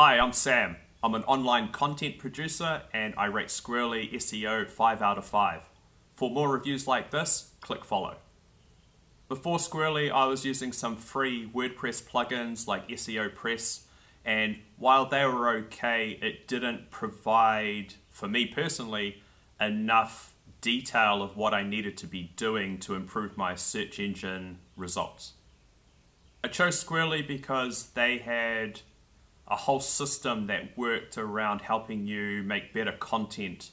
Hi, I'm Sam. I'm an online content producer and I rate Squirrly SEO 5 out of 5. For more reviews like this, click follow. Before Squirrly, I was using some free WordPress plugins like SEOPress, and while they were okay, it didn't provide, for me personally, enough detail of what I needed to be doing to improve my search engine results. I chose Squirrly because they had a whole system that worked around helping you make better content,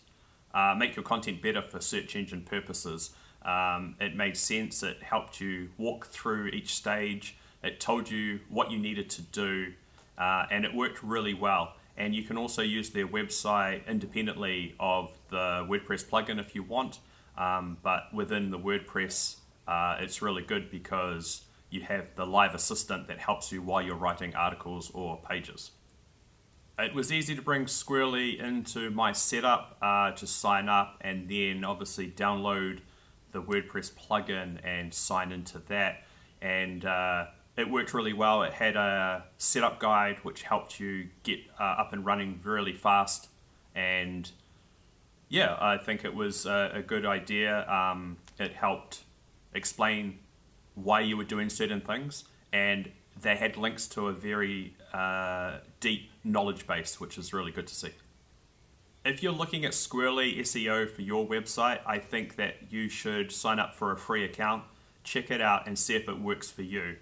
uh, make your content better for search engine purposes. Um, it made sense, it helped you walk through each stage, it told you what you needed to do, uh, and it worked really well. And you can also use their website independently of the WordPress plugin if you want, um, but within the WordPress, uh, it's really good because you have the live assistant that helps you while you're writing articles or pages. It was easy to bring Squirrly into my setup, uh, sign up and then obviously download the WordPress plugin and sign into that. And uh, it worked really well. It had a setup guide which helped you get uh, up and running really fast. And yeah, I think it was a, a good idea. Um, it helped explain why you were doing certain things, and they had links to a very uh, deep knowledge base, which is really good to see. If you're looking at Squirrly SEO for your website, I think that you should sign up for a free account, check it out, and see if it works for you.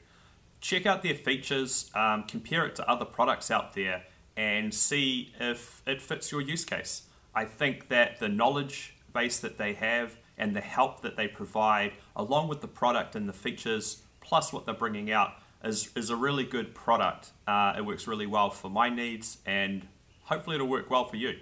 Check out their features, um, compare it to other products out there, and see if it fits your use case. I think that the knowledge base that they have and the help that they provide, along with the product and the features, plus what they're bringing out, is, is a really good product. Uh, it works really well for my needs, and hopefully, it'll work well for you.